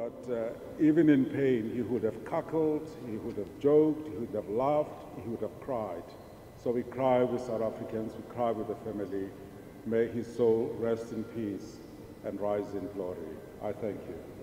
that uh, even in pain, he would have cackled, he would have joked, he would have laughed, he would have cried. So we cry with South Africans, we cry with the family. May his soul rest in peace and rise in glory. I thank you.